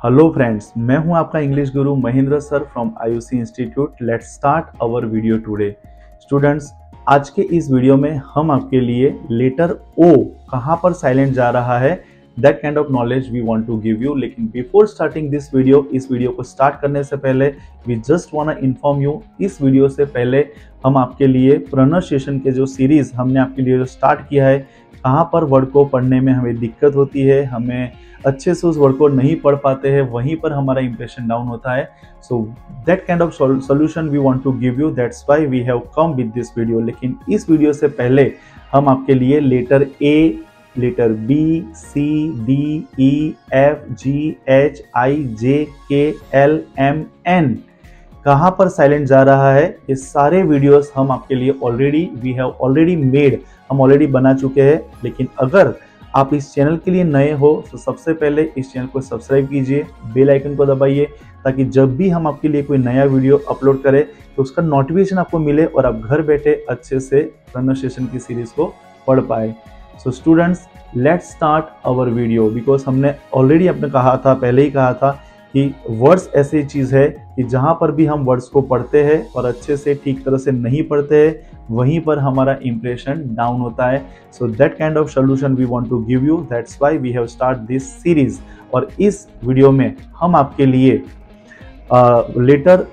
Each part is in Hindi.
हेलो फ्रेंड्स मैं हूँ आपका English Guru Mahendra sir from Ayusi institute let's start our video today students आज के इस वीडियो में हम आपके लिए लेटर ओ कहाँ पर साइलेंट जा रहा है that kind of knowledge we want to give you लेकिन बिफोर स्टार्टिंग दिस वीडियो इस वीडियो को स्टार्ट करने से पहले we just want inform you इस वीडियो से पहले हम आपके लिए प्रोनाउंसिएशन के जो सीरीज़ हमने आपके लिए जो स्टार्ट किया है, कहाँ पर वर्ड को पढ़ने में हमें दिक्कत होती है, हमें अच्छे से उस वर्ड को नहीं पढ़ पाते हैं, वहीं पर हमारा इंप्रेशन डाउन होता है। So that kind of solution we want to give you that's why we have come with this video लेकिन इस वीडियो से पहले हम आपके लिए letter A letter B C D E F G H I J K L M N कहाँ पर साइलेंट जा रहा है? ये सारे वीडियोस हम आपके लिए already we have already made हम ऑलरेडी बना चुके हैं। लेकिन अगर आप इस चैनल के लिए नए हो तो सबसे पहले इस चैनल को सब्सक्राइब कीजिए बेल आइकन को दबाइए, ताकि जब भी हम आपके लिए कोई नया वीडियो अपलोड करें तो उसका नोटिफिकेशन आपको मिले और आप घर बैठे अच्छे से प्रोनाउंसिएशन की सीरीज़ को पढ़ पाए। So students let's start our video because हमने ऑलरेडी अपने कहा था, पहले ही कहा था कि वर्ड्स ऐसी चीज़ है कि जहाँ पर भी हम वर्ड्स को पढ़ते हैं और अच्छे से, ठीक तरह से नहीं पढ़ते हैं, वहीं पर हमारा इंप्रेशन डाउन होता है। So that kind of solution we want to give you that's why we have start this series और इस वीडियो में हम आपके लिए लेटर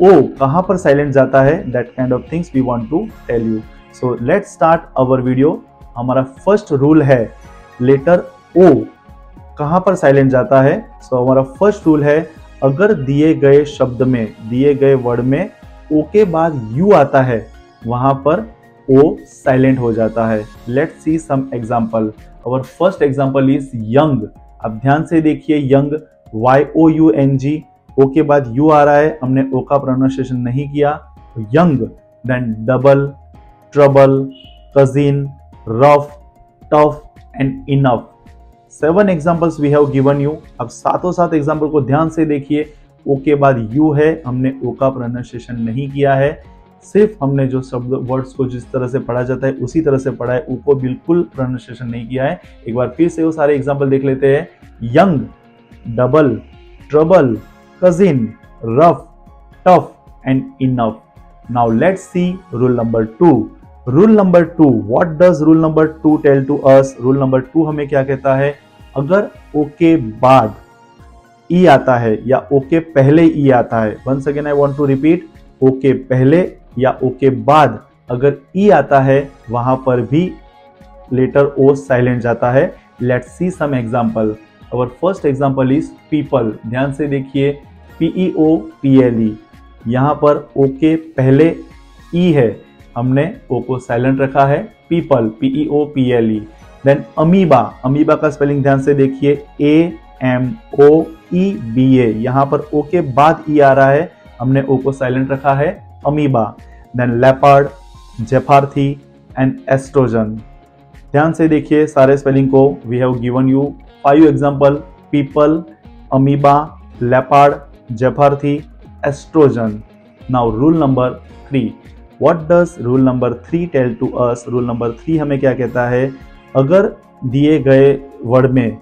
ओ कहाँ पर साइलेंट जाता है? That kind of things we want to tell you so let's start our video हमारा फ़र्स्ट रूल है लेटर ओ कहाँ पर साइलेंट जाता है? सो so, हमारा फ़र्स्ट रूल है अगर दिए गए शब्द में दिए गए वर्ड में ओ के बाद यू आता है वहाँ पर ओ साइलेंट हो जाता है। Let see some example our first example is young अब ध्यान से देखिए young Y O U N G O के बाद यू आ रहा है। हमने ओ का प्रोनाउंसिएशन नहीं किया। Young then double trouble cousin rough tough and enough seven examples we have given you अब सातों सात एग्ज़ाम्पल को ध्यान से देखिए। ओ के बाद यू है, हमने ओ का प्रोनाउंसिएशन नहीं किया है। सिर्फ़ हमने जो शब्द वर्ड्स को जिस तरह से पढ़ा जाता है, उसी तरह से पढ़ा है। ओ को बिल्कुल प्रोनाउंसिएशन नहीं किया है। एक बार फिर से वो सारे एग्ज़ाम्पल देख लेते हैं। Young double trouble cousin rough tough and enough now let's see rule number two rule number two what does rule number two tell to us rule number two हमें क्या कहता है? अगर ओके बाद ई आता है या ओके पहले ई आता है once again I want to repeat okay पहले या ओके बाद, अगर ई आता है, वहाँ पर भी लेटर ओ साइलेंट जाता है। Let see some example our first example is people ध्यान से देखिए P E O P L E यहाँ पर ओके पहले ई है। हमने ओ को साइलेंट रखा है, people P E O P L E then amoeba amoeba का स्पेलिंग ध्यान से देखिए A M O E B ए यहाँ पर ओ के बाद ई आ रहा है, हमने ओ को साइलेंट रखा है, amoeba. Then leopard jeopardy and oestrogen ध्यान से देखिए सारे स्पेलिंग को we have given you five example people amoeba leopard jeopardy oestrogen now rule number three what does rule number three tell to us rule number three हमें क्या कहता है? अगर दिए गए वर्ड में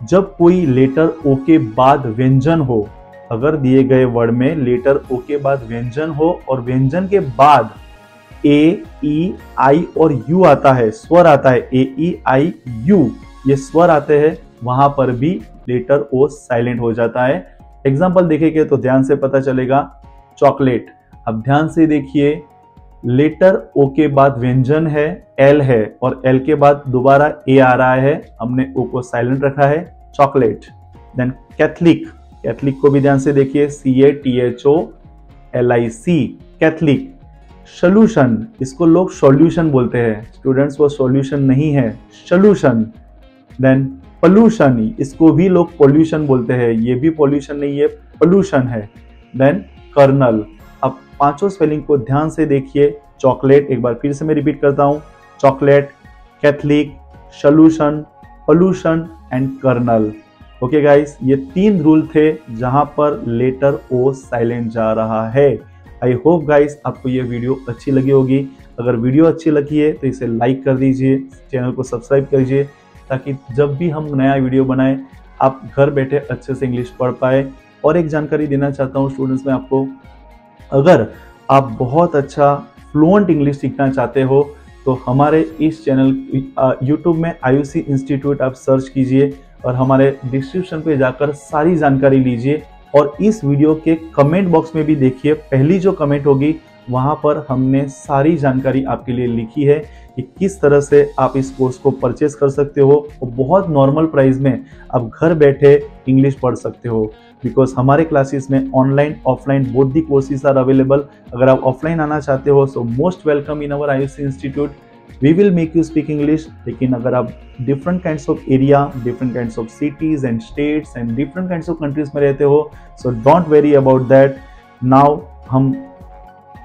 जब कोई लेटर ओ के बाद व्यंजन हो, अगर दिए गए वर्ड में लेटर ओ के बाद व्यंजन हो और व्यंजन के बाद ए ई आई और यू आता है, स्वर आता है ए ई आई यू ये स्वर आते हैं, वहाँ पर भी लेटर ओ साइलेंट हो जाता है। एग्ज़ाम्पल देखेंगे तो ध्यान से पता चलेगा चॉकलेट अब ध्यान से देखिए लेटर ओ के बाद व्यंजन है एल है और एल के बाद दोबारा ए आ रहा है। हमने ओ को साइलेंट रखा है चॉकलेट देन कैथलिक कैथलिक को भी ध्यान से देखिए C A T H O L I C Catholic solution इसको लोग सॉल्यूशन बोलते हैं। स्टूडेंट्स वो सॉल्यूशन नहीं है सोल्यूशन देन पोल्यूशन इसको भी लोग पोल्यूशन बोलते हैं। ये भी पोल्यूशन नहीं है पोल्यूशन है देन कर्नल पाँचों स्पेलिंग को ध्यान से देखिए। चॉकलेट, एक बार फिर से मैं रिपीट करता हूँ। Chocolate, Catholic solution pollution and colonel okay guys ये तीन रूल थे जहाँ पर लेटर ओ साइलेंट जा रहा है। आई होप गाइस आपको ये वीडियो अच्छी लगी होगी। अगर वीडियो अच्छी लगी है तो इसे लाइक कर दीजिए चैनल को सब्सक्राइब कीजिए ताकि जब भी हम नया वीडियो बनाएँ, आप घर बैठे अच्छे से इंग्लिश पढ़ पाए। और एक जानकारी देना चाहता हूँ स्टूडेंट्स में आपको अगर आप बहुत अच्छा फ्लुएंट इंग्लिश सीखना चाहते हो तो हमारे इस चैनल यूट्यूब में आयुषी इंस्टीट्यूट आप सर्च कीजिए और हमारे डिस्क्रिप्शन पे जाकर सारी जानकारी लीजिए और इस वीडियो के कमेंट बॉक्स में भी देखिए, पहली जो कमेंट होगी, वहाँ पर हमने सारी जानकारी आपके लिए लिखी है। कि किस तरह से आप इस कोर्स को परचेज कर सकते हो और बहुत नॉर्मल प्राइस में आप घर बैठे इंग्लिश पढ़ सकते हो। बिकॉज़ हमारे क्लासेस में online offline both the courses are available अगर आप ऑफलाइन आना चाहते हो so most welcome in our I institute we will make you speak English लेकिन अगर आप different kind of area different kind of cities and states and different kind of countries में रहते हो so don't very about that now हम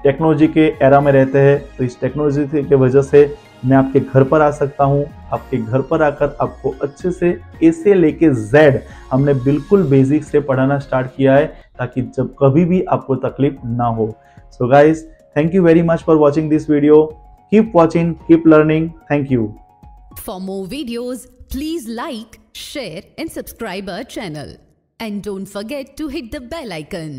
टेक्नोलॉजी के एरा में रहते हैं तो इस टेक्नोलॉजी की वजह से मैं आपके घर पर आ सकता हूँ आपके घर पर आकर आपको अच्छे से ए से लेके जेड हमने बिल्कुल बेसिक से पढ़ाना स्टार्ट किया है ताकि जब कभी भी आपको तकलीफ़ ना हो so guys thank you very much for watching this video keep watching keep learning thank you For more videos, please like, share and subscribe our channel. And don't forget to hit the bell icon.